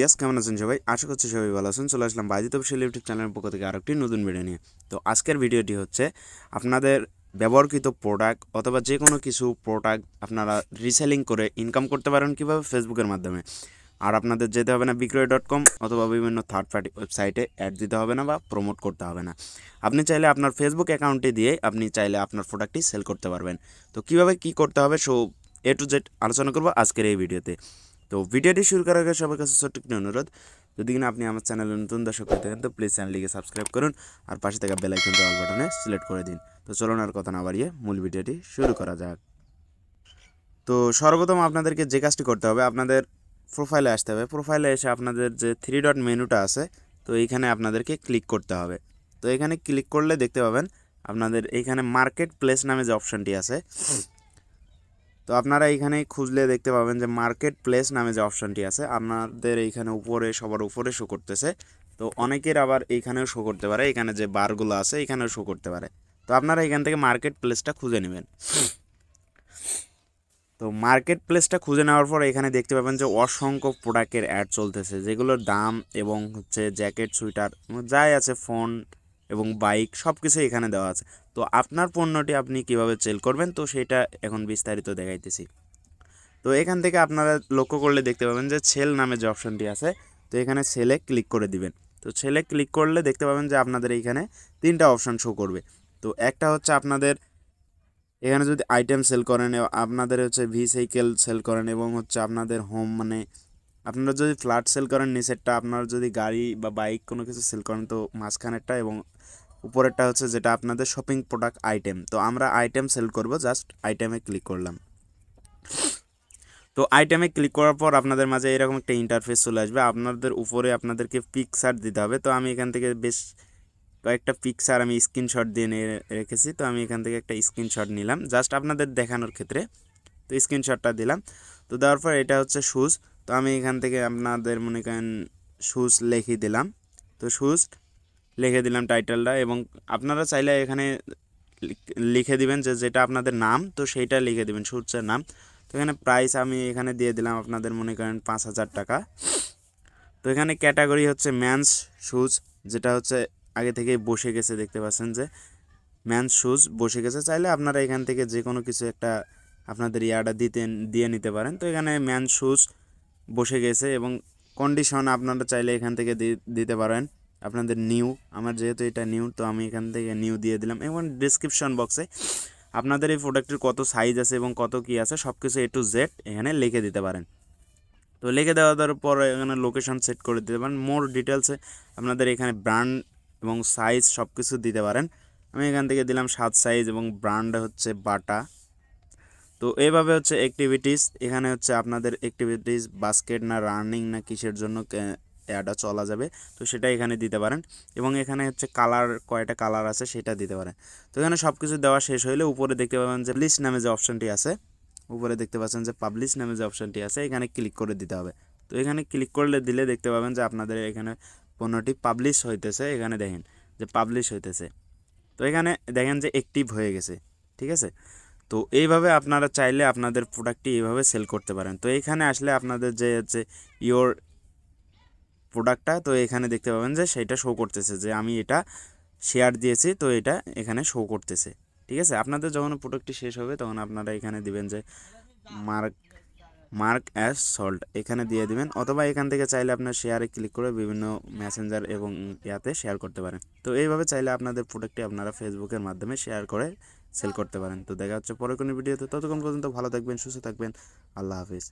ইয়াস কেমন আছেন সবাই? আশা করছি সবাই ভালো আছেন। চলে আসলাম বাইজিত অফিসিয়াল ইউটিউব চ্যানেলের পক্ষ থেকে আরেকটি নতুন ভিডিও নিয়ে। তো আজকের ভিডিওটি হচ্ছে আপনাদের ব্যবহৃত প্রোডাক্ট অথবা যে কোনো কিছু প্রোডাক্ট আপনারা রিসেলিং করে ইনকাম করতে পারেন কীভাবে? ফেসবুকের মাধ্যমে। আর আপনাদের যেতে হবে না বিক্রয় ডট কম অথবা বিভিন্ন থার্ড পার্টি ওয়েবসাইটে অ্যাড দিতে হবে না বা প্রমোট করতে হবে না। আপনি চাইলে আপনার ফেসবুক অ্যাকাউন্টে দিয়ে আপনি চাইলে আপনার প্রোডাক্টটি সেল করতে পারবেন। তো কীভাবে কী করতে হবে? সো এ টু জেড আলোচনা করব আজকের এই ভিডিওতে তো ভিডিওটি শুরু করার আগে সবার কাছে ছোট্ট একটি অনুরোধ। যদি কিনা আপনি আমার চ্যানেলে নতুন দর্শক হয়ে থাকেন, তো প্লিজ চ্যানেলটিকে সাবস্ক্রাইব করুন আর পাশে থাকা বেল আইকনটা অল বাটনে সিলেক্ট করে দিন। তো চলুন আর কথা না বাড়িয়ে মূল ভিডিওটি শুরু করা যাক। তো সর্বপ্রথম আপনাদেরকে যে কাজটি করতে হবে, আপনাদের প্রোফাইলে আসতে হবে। প্রোফাইলে এসে আপনাদের যে থ্রি ডট মেনুটা আছে, তো এইখানে আপনাদেরকে ক্লিক করতে হবে। তো এখানে ক্লিক করলে দেখতে পাবেন আপনাদের এইখানে মার্কেট প্লেস নামে যে অপশানটি আছে তো আপনারা এইখানে খুঁজলে দেখতে পাবেন যে মার্কেট প্লেস নামে যে অপশানটি আছে, আপনাদের এইখানে উপরে, সবার উপরে শো করতেছে। তো অনেকের আবার এইখানেও শো করতে পারে, এখানে যে বারগুলো আছে, এখানেও শো করতে পারে। তো আপনারা এখান থেকে মার্কেট প্লেসটা খুঁজে নেবেন। তো মার্কেট প্লেসটা খুঁজে নেওয়ার পর এখানে দেখতে পাবেন যে অসংখ্য প্রোডাক্টের অ্যাড চলতেছে, যেগুলোর দাম এবং হচ্ছে জ্যাকেট সুইটার যাই আছে ফোন এবং বাইক সব কিছু এখানে দেওয়া আছে। তো আপনার পণ্যটি আপনি কীভাবে সেল করবেন? তো সেটা এখন বিস্তারিত দেখাইতেছি। তো এখান থেকে আপনারা লক্ষ্য করলে দেখতে পাবেন যে সেল নামে যে অপশনটি আছে, তো এখানে সেলে ক্লিক করে দিবেন। তো সেলে ক্লিক করলে দেখতে পাবেন যে আপনাদের এইখানে তিনটা অপশান শো করবে। তো একটা হচ্ছে আপনাদের এখানে যদি আইটেম সেল করেন, আপনাদের হচ্ছে ভি সাইকেল সেল করেন এবং হচ্ছে আপনাদের হোম মানে আপনারা যদি ফ্ল্যাট সেল করেন, নিচেরটা আপনারা যদি গাড়ি বা বাইক কোনো কিছু সেল করেন, তো মাঝখানেরটা এবং উপরেরটা হচ্ছে যেটা আপনাদের শপিং প্রোডাক্ট আইটেম তো আমরা আইটেম সেল করব জাস্ট আইটেমে ক্লিক করলাম। তো আইটেমে ক্লিক করার পর আপনাদের মাঝে এরকম একটা ইন্টারফেস চলে আসবে। আপনাদের উপরে আপনাদেরকে পিকচার দিতে হবে। তো আমি এখান থেকে বেশ কয়েকটা পিকচার আমি স্ক্রিনশট দিয়ে নিয়ে রেখেছি। তো আমি এখান থেকে একটা স্ক্রিনশট নিলাম। জাস্ট আপনাদের দেখানোর ক্ষেত্রে। তো স্ক্রিনশটটা দিলাম। তো দেওয়ার পর এটা হচ্ছে শুজ তো আমি এখান থেকে আপনাদের মনে করেন শুজ লিখে দিলাম। তো শুজ লিখে দিলাম টাইটেলটা এবং আপনারা চাইলে এখানে লিখ- দিবেন যে যেটা আপনাদের নাম, তো সেইটা লিখে দিবেন শুজের নাম। তো এখানে প্রাইস আমি এখানে দিয়ে দিলাম আপনাদের মনে করেন পাঁচ হাজার টাকা। তো এখানে ক্যাটাগরি হচ্ছে ম্যানস শুজ যেটা হচ্ছে আগে থেকেই বসে গেছে, দেখতে পাচ্ছেন যে ম্যানস শুজ বসে গেছে। চাইলে আপনারা এখান থেকে যে কোনো কিছু একটা আপনাদের ইয়াটা দিতে দিয়ে নিতে পারেন। তো এখানে ম্যান শুজ বসে গেছে এবং কন্ডিশন আপনারা চাইলে এখান থেকে দিতে পারেন। আপনাদের নিউ আমার যেহেতু এটা নিউ তো আমি এখান থেকে নিউ দিয়ে দিলাম এবং ডিসক্রিপশন বক্সে আপনাদের এই প্রোডাক্টের কত সাইজ আছে এবং কত কি আছে সব কিছু এ টু জেড এখানে লিখে দিতে পারেন। তো লিখে দেওয়া দেওয়ার পর এখানে লোকেশন সেট করে দিতে পারেন। মোর ডিটেলসে আপনাদের এখানে ব্র্যান্ড এবং সাইজ সব কিছু দিতে পারেন। আমি এখান থেকে দিলাম সাত সাইজ এবং ব্র্যান্ড হচ্ছে বাটা। তো এইভাবে হচ্ছে অ্যাক্টিভিটিস এখানে হচ্ছে আপনাদের অ্যাক্টিভিটিস বাস্কেট না রানিং না কিসের জন্য এটা চলা যাবে, তো সেটা এখানে দিতে পারেন। এবং এখানে হচ্ছে কালার কয়টা কালার আছে সেটা দিতে পারেন। তো এখানে সব কিছু দেওয়া শেষ হইলে উপরে দেখতে পাবেন যে লিস্ট নামে যে অপশনটি আছে, উপরে দেখতে পাচ্ছেন যে পাবলিশ নামে যে অপশনটি আছে, এখানে ক্লিক করে দিতে হবে। তো এখানে ক্লিক করলে দিলে দেখতে পাবেন যে আপনাদের এখানে পণ্যটি পাবলিশ হইতেছে, এখানে দেখেন যে পাবলিশ হইতেছে। তো এখানে দেখেন যে অ্যাক্টিভ হয়ে গেছে, ঠিক আছে? তো এইভাবে আপনারা চাইলে আপনাদের প্রোডাক্টটি এইভাবে সেল করতে পারেন। তো এখানে আসলে আপনাদের যে হচ্ছে ইওর প্রোডাক্টটা তো এখানে দেখতে পাবেন যে সেটা শো করতেছে যে আমি এটা শেয়ার দিয়েছি, তো এটা এখানে শো করতেছে। ঠিক আছে? আপনাদের যখন প্রোডাক্টটি শেষ হবে, তখন আপনারা এখানে দিবেন যে মার্ক মার্ক অ্যাজ সল্ট এখানে দিয়ে দিবেন, অথবা এখান থেকে চাইলে আপনার শেয়ারে ক্লিক করে বিভিন্ন মেসেঞ্জার এবং ইয়াতে শেয়ার করতে পারেন। তো এইভাবে চাইলে আপনাদের প্রোডাক্টটি আপনারা ফেসবুকের মাধ্যমে শেয়ার করে সেল করতে পারেন। তো দেখা হচ্ছে পরে কোনো ভিডিওতে। ততক্ষণ পর্যন্ত ভালো থাকবেন, সুস্থ থাকবেন। আল্লাহ হাফিজ।